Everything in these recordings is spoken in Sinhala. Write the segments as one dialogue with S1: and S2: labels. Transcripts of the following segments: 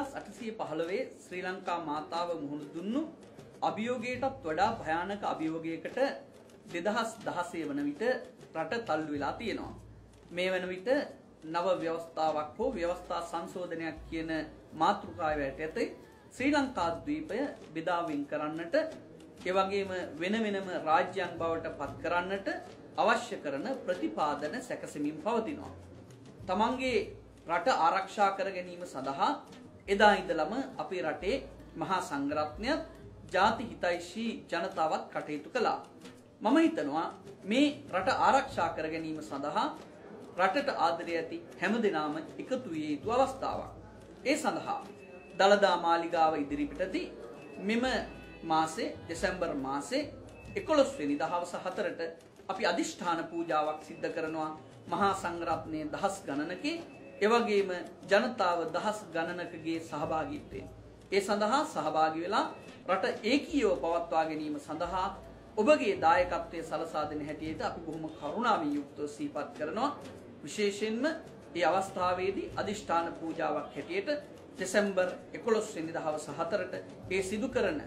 S1: 1915 ශ්‍රී ලංකා මාතාව මුහුණ දුන්නු අභියෝගයටත් වඩා භයානක අභියෝගයකට 2016 වන විට රට තල්ලු වෙලා තියෙනවා. මේ වන විට නව ව්‍යවස්ථාවක් හෝ ව්‍යවස්ථා සංශෝධනයක් කියන මාතෘකාව යටතේ ශ්‍රී ලංකා ද්වීපය බෙදාවින් කරන්නට එවැගේම වෙන වෙනම රාජ්‍යයන් බවට පත් කරන්නට අවශ්‍ය කරන ප්‍රතිපාදන සැකසෙමින් පවතිනවා. තමන්ගේ රට ආරක්ෂා කර ගැනීම සඳහා එදා ඉඳලම අපේ රටේ මහා සංඝරත්නයත් ජාති හිතයිශී ජනතාවත් කටයුතු කළා. මම හිතනවා මේ රට ආරක්ෂා කර ගැනීම සඳහා රටට ආදරය ඇති හැම දෙනාම එකතු විය යුතු අවස්ථාවක්. ඒ සඳහා දළදා මාලිගාව ඉදිරිපිටදී මෙම මාසේ දෙසැම්බර් මාසේ 11 වෙනිදා හවස 4ට අපි අදිෂ්ඨාන පූජාවක් සිද්ධ කරනවා මහා සංඝරත්නයේ දහස් ගණනකේ එවැගේම ජනතාව දහස් ගණනකගේ සහභාගීත්වයෙන්. ඒ සඳහා සහභාගී වෙලා රට ඒකීයව පවත්වා ගැනීම සඳහා ඔබගේ දායකත්වයේ සලසා දෙන හැටියට අපි බොහොම කරුණාවෙන් යුක්තව සිහිපත් කරනවා. විශේෂයෙන්ම මේ අවස්ථාවේදී අදිෂ්ඨාන පූජාවක් හැටියට දෙසැම්බර් 11 වෙනිදා හවස 4ට ඒ සිදු කරන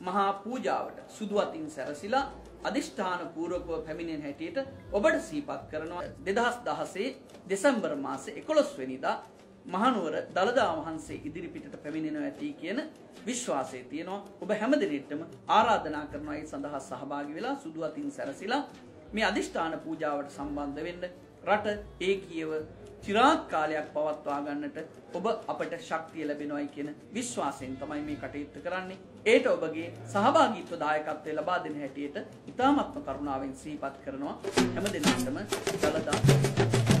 S1: මහා පූජාවට සුදු අතින් සැරසිලා අදිෂ්ඨාන පූර්වකව පැමිණෙන හැටියට ඔබට සිහිපත් කරනවා 2016 දෙසැම්බර් මාසේ 11 වෙනිදා මහනුවර දළදා වහන්සේ ඉදිරිපිටට පැමිණෙනවා ඇති කියන විශ්වාසය තියෙනවා. ඔබ හැම දිනෙටම ආරාධනා කරනවා ඒ සඳහා සහභාගී වෙලා සුදු අතින් සැරසිලා මේ අදිෂ්ඨාන පූජාවට සම්බන්ධ වෙන්න රට ඒකීයව චිරාත් කාලයක් පවත්වා ගන්නට ඔබ අපට ශක්තිය ලැබෙනවයි කියන විශ්වාසයෙන් තමයි මේ කටයුත්ත කරන්නේ. ඒට ඔබගේ සහභාගීත්ව දායකත්වය ලබා දෙන හැටියට ඉතාමත්ම කරුණාවෙන් සිහිපත් කරනවා හැම දිනකටම දළදා